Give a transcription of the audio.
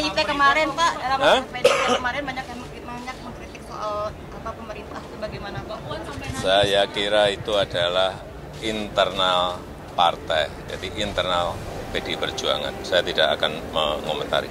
Kalau gitu, Hah? PDIP gitu, kemarin banyak yang banyak mengkritik soal apa pemerintah itu bagaimana Pak? Saya kira itu adalah internal partai, jadi internal PD Perjuangan. Saya tidak akan mengomentari.